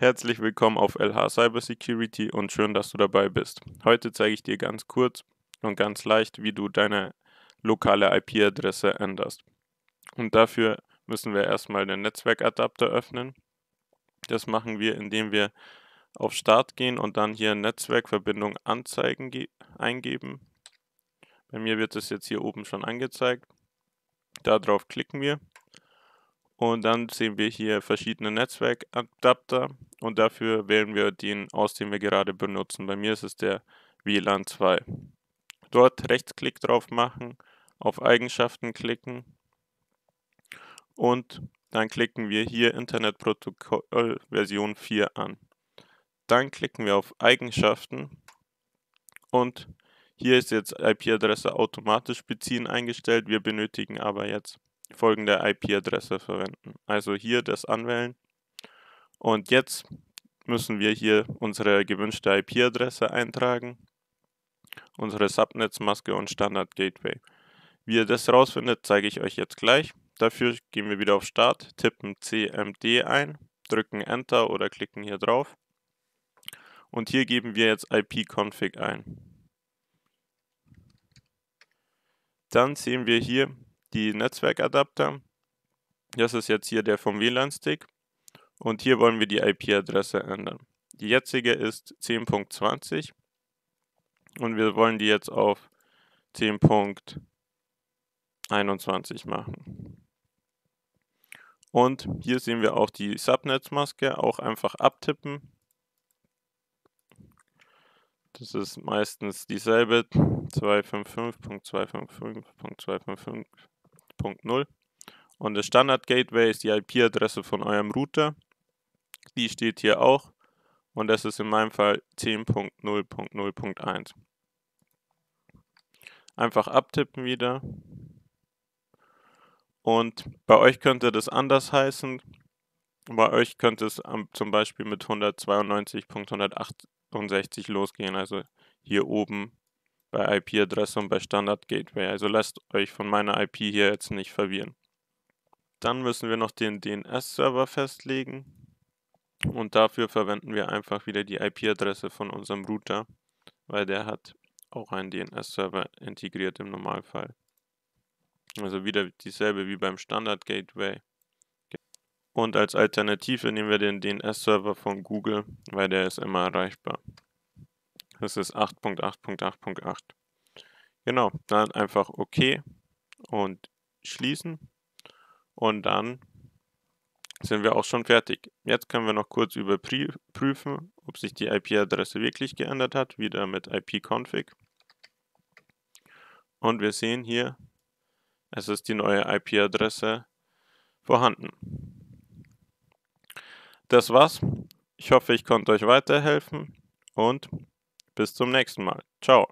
Herzlich willkommen auf LH Cybersecurity und schön, dass du dabei bist. Heute zeige ich dir ganz kurz und ganz leicht, wie du deine lokale IP-Adresse änderst. Und dafür müssen wir erstmal den Netzwerkadapter öffnen. Das machen wir, indem wir auf Start gehen und dann hier Netzwerkverbindung anzeigen eingeben. Bei mir wird es jetzt hier oben schon angezeigt. Darauf klicken wir und dann sehen wir hier verschiedene Netzwerkadapter und dafür wählen wir den aus, den wir gerade benutzen. Bei mir ist es der WLAN 2. Dort Rechtsklick drauf machen, auf Eigenschaften klicken und dann klicken wir hier Internetprotokoll Version 4 an. Dann klicken wir auf Eigenschaften und hier ist jetzt IP-Adresse automatisch beziehen eingestellt. Wir benötigen aber jetzt folgende IP-Adresse verwenden. Also hier das anwählen und jetzt müssen wir hier unsere gewünschte IP-Adresse eintragen, unsere Subnetzmaske und Standard Gateway. Wie ihr das rausfindet, zeige ich euch jetzt gleich. Dafür gehen wir wieder auf Start, tippen CMD ein, drücken Enter oder klicken hier drauf. Und hier geben wir jetzt IP-Config ein. Dann sehen wir hier die Netzwerkadapter. Das ist jetzt hier der vom WLAN-Stick. Und hier wollen wir die IP-Adresse ändern. Die jetzige ist 10.20 und wir wollen die jetzt auf 10.21 machen. Und hier sehen wir auch die Subnetzmaske, auch einfach abtippen. Das ist meistens dieselbe 255.255.255.0 und das Standard Gateway ist die IP-Adresse von eurem Router. Die steht hier auch und das ist in meinem Fall 10.0.0.1. Einfach abtippen wieder. Und bei euch könnte das anders heißen. Bei euch könnte es zum Beispiel mit 192.168 losgehen, also hier oben bei IP-Adresse und bei Standard Gateway. Also lasst euch von meiner IP hier jetzt nicht verwirren. Dann müssen wir noch den DNS-Server festlegen. Und dafür verwenden wir einfach wieder die IP-Adresse von unserem Router, weil der hat auch einen DNS-Server integriert im Normalfall. Also wieder dieselbe wie beim Standard Gateway. Und als Alternative nehmen wir den DNS-Server von Google, weil der ist immer erreichbar. Das ist 8.8.8.8. Genau, dann einfach OK und schließen. Und dann sind wir auch schon fertig. Jetzt können wir noch kurz überprüfen, ob sich die IP-Adresse wirklich geändert hat, wieder mit ipconfig. Und wir sehen hier, es ist die neue IP-Adresse vorhanden. Das war's. Ich hoffe, ich konnte euch weiterhelfen und bis zum nächsten Mal. Ciao.